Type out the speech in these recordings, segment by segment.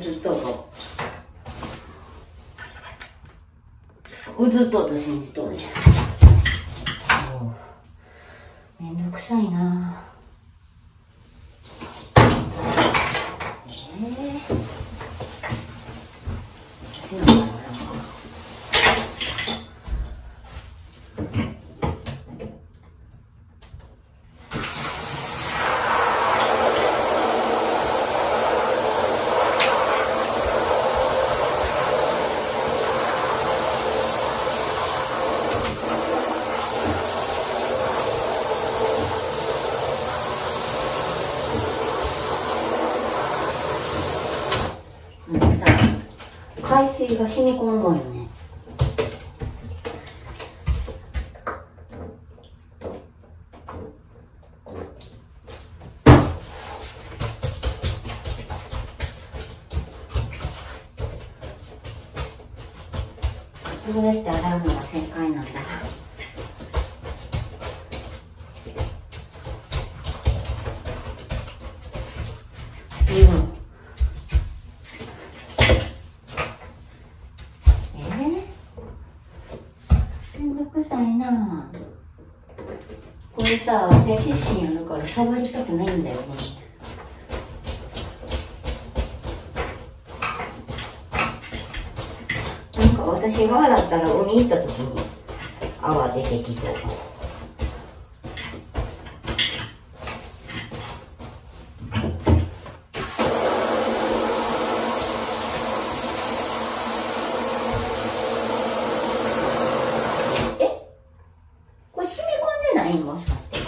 映っとう。と映っとうと信じとう。ねめんどくさいなえー、私のもやろうかなんかさ海水が染み込んどんよね。どうやって洗うのが正解なんだ。くさいなこれさ手湿疹やるから触りたくないんだよねなんか私が洗ったら海行った時に泡出てきそうえこれ染み込んでないもしかして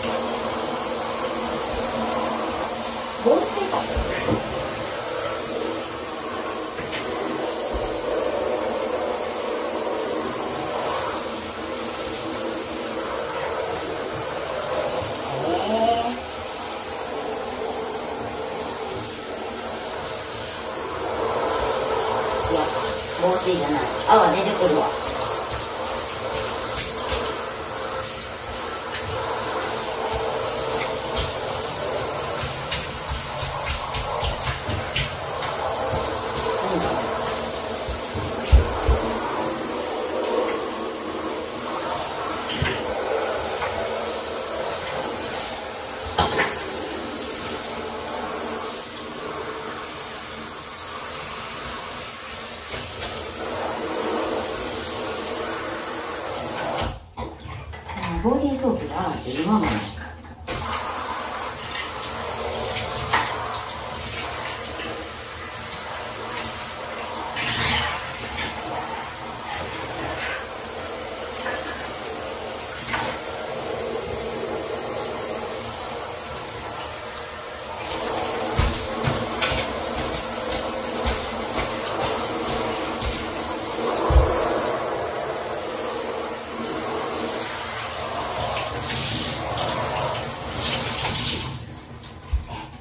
どうしてかえーいや防水じゃない泡出てくるわ。ボディーソープだって今もわ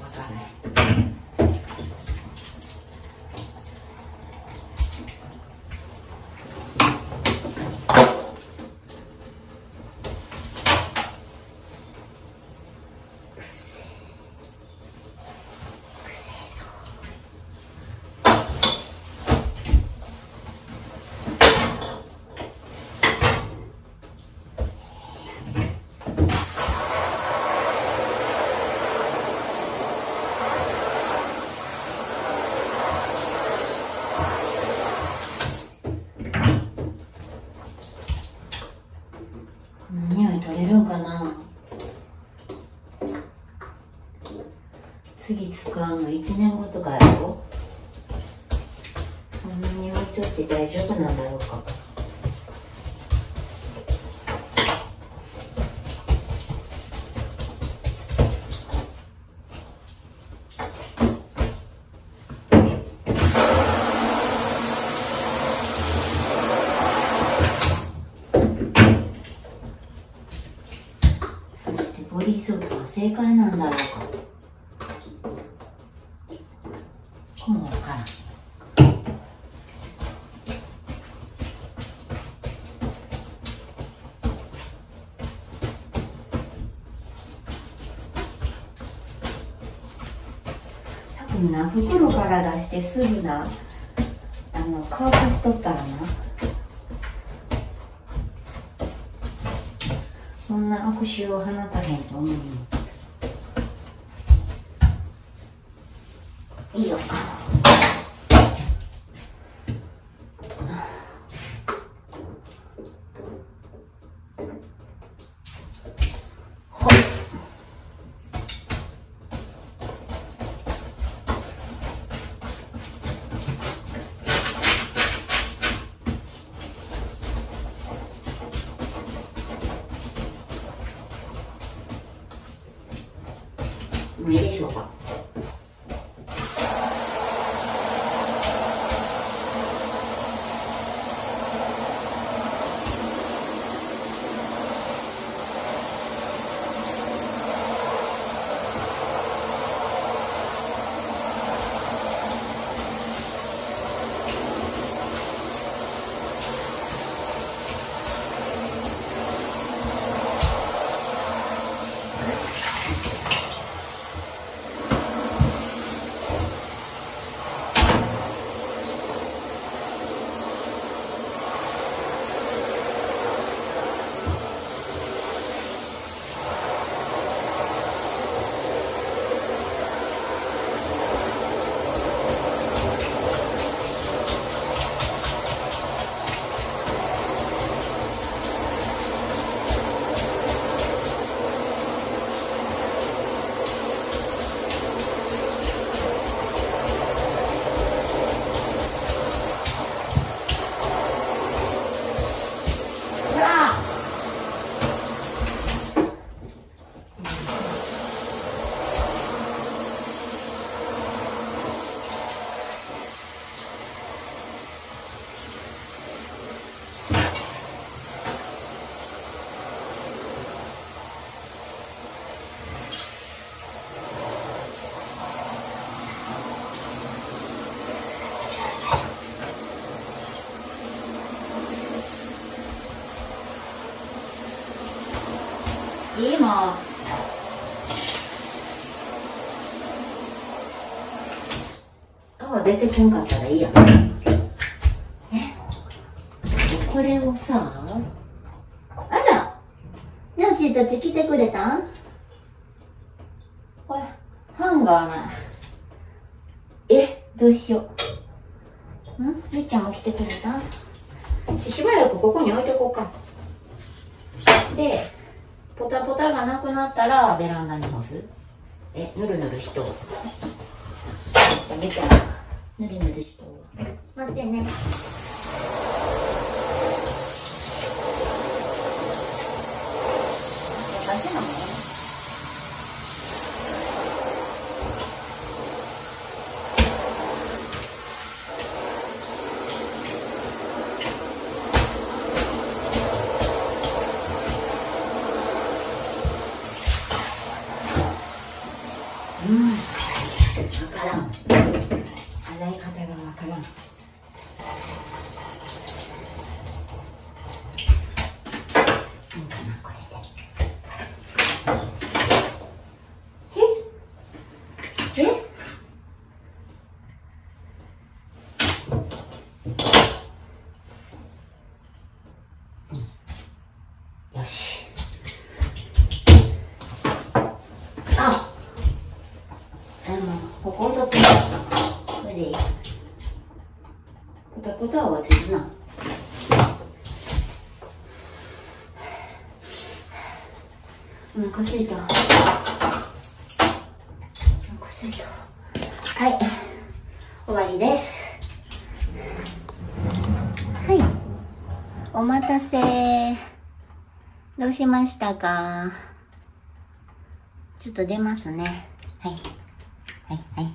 かんないこの匂い取れるんかな次使うの1年後とかやろ？そんなに置いとって大丈夫なんだろうか。そしてボディーソープは正解なんだろうかこうもわからんんな袋から出してすぐなあの乾かしとったらな。そんな悪臭を放たへんと思うよ。もういいいいもん。泡出てこんかったらいいやえ？これをさあらニャンチーたち来てくれたん？これハンガーなえどうしよう。ん？みっちゃんも来てくれた？しばらくここに置いとこうか。でポタポタがなくなったらベランダに干す。えぬるぬるしとうめちゃぬるぬるしとう待ってね大丈夫なのうんわからん洗い方がわからんいいかなこれでええうんよしああのここ置いとってこれでいいポタちるな。お腹すいた。お腹すいた。はい。終わりです。はい。お待たせ。どうしましたか？ちょっと出ますね。はい。はい。はい。